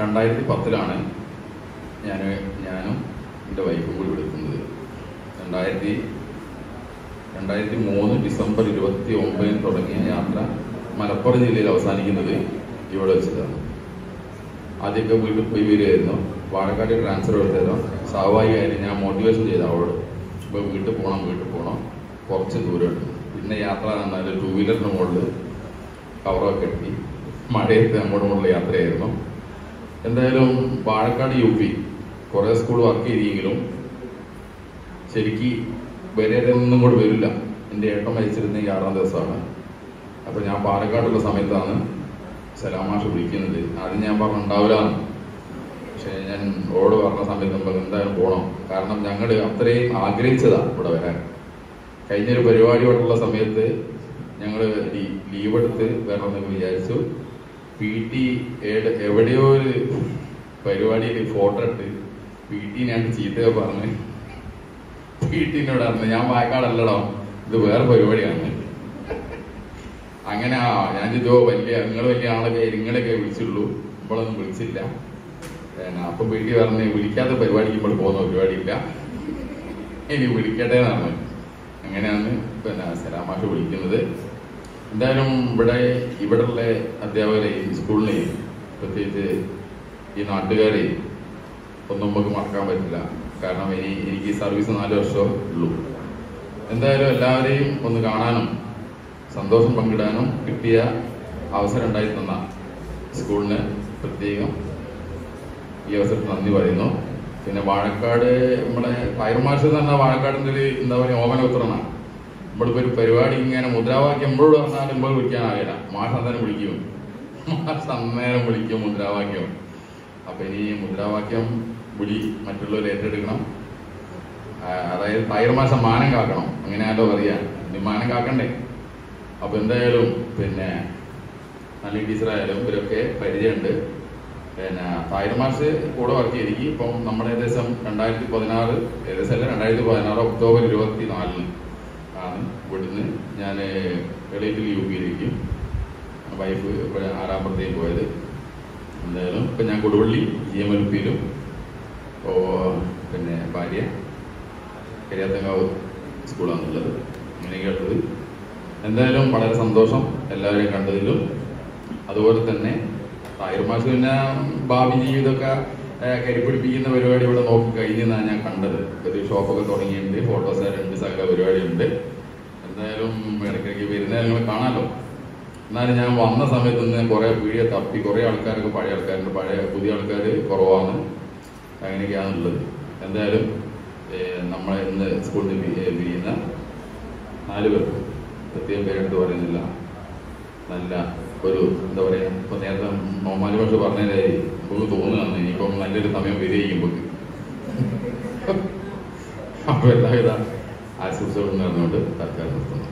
രണ്ടായിരത്തി പത്തിലാണ് ഞാൻ ഞാനും എന്റെ വൈഫും കൂടി വിളിക്കുന്നത്. രണ്ടായിരത്തി രണ്ടായിരത്തി മൂന്ന് ഡിസംബർ ഇരുപത്തി ഒമ്പതിന് തുടങ്ങിയ യാത്ര മലപ്പുറം ജില്ലയിൽ അവസാനിക്കുന്നത് ഇവിടെ വെച്ചിട്ടാണ്. ആദ്യമൊക്കെ വീട്ടിൽ പോയി വരികയായിരുന്നു പാലക്കാട് ട്രാൻസ്ഫർ എടുത്തതോ സ്വാഭാവികമായിട്ട് ഞാൻ മോട്ടിവേഷൻ ചെയ്ത അവളോട്. ഇപ്പോൾ വീട്ടിൽ പോകണം വീട്ടിൽ പോകണം കുറച്ച് ദൂരമുണ്ട്. പിന്നെ യാത്ര എന്നാൽ ടൂ വീലറിന് മുകളിൽ കവറൊക്കെ എത്തി മഴയത്ത് അങ്ങോട്ട് മുകളിൽ യാത്രയായിരുന്നു. എന്തായാലും പാലക്കാട് യു പി കുറേ സ്കൂൾ വർക്ക് ചെയ്തെങ്കിലും ശരിക്ക് ഒന്നും കൂടെ വരില്ല. എന്റെ ഏട്ടം മരിച്ചിരുന്നെങ്കിൽ ആറാം ദിവസമാണ്. അപ്പോൾ ഞാൻ പാലക്കാടുള്ള സമയത്താണ് സലാമാഷ് വിളിക്കുന്നത്. ആദ്യം ഞാൻ പറഞ്ഞു ഉണ്ടാവില്ലാന്ന്. പക്ഷേ ഞാൻ ഓട് പറഞ്ഞ സമയത്ത് നമുക്ക് എന്തായാലും പോകണം കാരണം ഞങ്ങൾ അത്രയും ആഗ്രഹിച്ചതാ ഇവിടെ വരാൻ. കഴിഞ്ഞൊരു പരിപാടിയോടുള്ള സമയത്ത് ഞങ്ങൾ ലീവ് എടുത്ത് വരണമെന്ന് വിചാരിച്ചു. പി ടി എവിടെയോ ഒരു പരിപാടിയിൽ ഫോട്ടോ ഇട്ട് പി ടി ഞാൻ ചീത്തയൊക്കെ പറഞ്ഞ്. പി ടിന്നോട് പറഞ്ഞു ഞാൻ വായക്കാടല്ലടോ ഇത് വേറെ പരിപാടിയാണ്. അങ്ങനെ ആ ഞാൻ ഇതോ വലിയ നിങ്ങൾ വലിയ ആളൊക്കെ നിങ്ങളെയൊക്കെ വിളിച്ചുള്ളൂ ഇപ്പോഴൊന്നും വിളിച്ചില്ല. അപ്പൊ പി ടി പറഞ്ഞ് വിളിക്കാത്ത പരിപാടിക്ക് ഇപ്പോൾ പോകുന്ന പരിപാടിയില്ല. ഇനി വിളിക്കട്ടെ എന്നാണ് അങ്ങനെയാണ് പിന്നെ സലാമാഷ് വിളിക്കുന്നത്. എന്തായാലും ഇവിടെ ഇവിടെയുള്ള അധ്യാപകരെയും സ്കൂളിനെയും പ്രത്യേകിച്ച് ഈ നാട്ടുകാരെയും ഒന്നും നമുക്ക് മറക്കാൻ പറ്റില്ല. കാരണം ഇനി എനിക്ക് സർവീസ് നാല് വർഷം ഉള്ളൂ. എന്തായാലും എല്ലാവരെയും ഒന്ന് കാണാനും സന്തോഷം പങ്കിടാനും കിട്ടിയ അവസരം ഉണ്ടായി തന്ന സ്കൂളിന് പ്രത്യേകം ഈ അവസരത്തിൽ നന്ദി പറയുന്നു. പിന്നെ വാഴക്കാട് നമ്മളെ ഫയർ മാർഷൽ എന്ന് പറഞ്ഞാൽ വാഴക്കാടിന്റെ ഒരു എന്താ പറയുക ഓമനപുത്രനാണ്. നമ്മളിപ്പോ ഒരു പരിപാടി ഇങ്ങനെ മുദ്രാവാക്യം നമ്മളോട് പറഞ്ഞാൽ നമ്മൾ വിളിക്കാനാകില്ല മാഷ് അന്നേരം വിളിക്കും. മാഷന്നേരം വിളിക്കും മുദ്രാവാക്യം. അപ്പൊ ഇനി മുദ്രാവാക്യം വിളി മറ്റുള്ളവർ ഏറ്റെടുക്കണം. അതായത് ടയർ മാസം മാനം കാക്കണം. അങ്ങനെയാണല്ലോ പറയാ. ഇനി മാനം കാക്കണ്ടേ? അപ്പൊ എന്തായാലും പിന്നെ നല്ല ടീച്ചറായാലും ഇവരൊക്കെ പരിചയമുണ്ട്. പിന്നെ തായർ കൂടെ വർക്ക് ചെയ്തിരിക്കും. ഇപ്പം നമ്മുടെ ഏകദേശം രണ്ടായിരത്തി പതിനാറ് ഏകദേശം അല്ല രണ്ടായിരത്തി പതിനാറ് ഒക്ടോബർ ഇരുപത്തി നാലിന് ആണ്. ഇവിടുന്ന് ഞാൻ വെളിയിൽ യു പിയിലേക്ക് വൈഫ് ഇവിടെ ആറാമ്പുറത്തേക്ക് പോയത്. എന്തായാലും ഇപ്പം ഞാൻ കൊടുവള്ളി ജി എം എൽ പിയിലും പിന്നെ ഭാര്യ കരിയാത്തങ്കാവ് സ്കൂളാണുള്ളത്. അങ്ങനെ കേട്ടത് എന്തായാലും വളരെ സന്തോഷം എല്ലാവരെയും കണ്ടതിലും. അതുപോലെ തന്നെ തായർമാസ് പിന്നെ ഭാവി ജീവിതമൊക്കെ കരിപ്പിടിപ്പിക്കുന്ന പരിപാടി ഇവിടെ നോക്കി കഴിഞ്ഞെന്നാണ് ഞാൻ കണ്ടത്. ഷോപ്പൊക്കെ തുടങ്ങിയിട്ടുണ്ട്. ഫോട്ടോസ് രണ്ട് സകല പരിപാടിയുണ്ട്. എന്തായാലും ഇടയ്ക്കിടയ്ക്ക് വരുന്ന നിങ്ങൾ കാണാമല്ലോ എന്നാലും ഞാൻ വന്ന സമയത്ത് നിന്ന് കുറെ പീടിയ തപ്പി കുറെ ആൾക്കാരൊക്കെ പഴയ ആൾക്കാരുണ്ട്. പഴയ പുതിയ ആൾക്കാർ കുറവാണ്. അങ്ങനെയൊക്കെയാണുള്ളത് എന്തായാലും നമ്മളെ ഇന്ന് സ്കൂളിൽ പിരിയുന്ന നാല് പേർ പ്രത്യേകം പേരെടുത്ത് പറയുന്നില്ല. നല്ല ഒരു എന്താ പറയാ ഇപ്പൊ നേരത്തെ നോമാലി ഭാഷ പറഞ്ഞതായി നമുക്ക് തോന്നുകയാണ് ഇനിയിപ്പം നല്ലൊരു സമയം വരികയും അപ്പൊ എല്ലാവിധ ആശംസകളും നേർന്നുകൊണ്ട് തൽക്കാലം നിർത്തുന്നു.